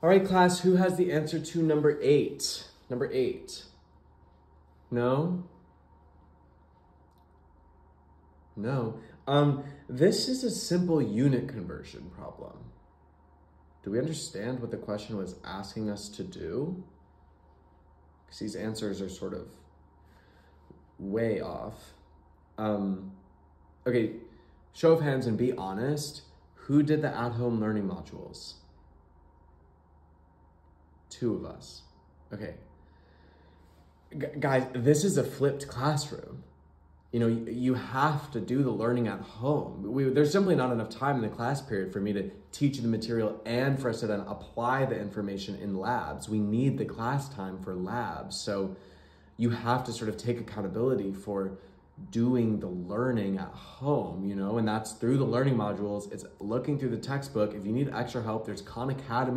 All right, class, who has the answer to number eight? Number eight. No? No. Um, this is a simple unit conversion problem. Do we understand what the question was asking us to do? Because these answers are sort of way off. Um, okay, show of hands and be honest. Who did the at-home learning modules? Two of us. Okay. G guys, this is a flipped classroom. You know, you have to do the learning at home. We, there's simply not enough time in the class period for me to teach the material and for us to then apply the information in labs. We need the class time for labs. So you have to sort of take accountability for doing the learning at home, you know, and that's through the learning modules. It's looking through the textbook. If you need extra help, there's Khan Academy.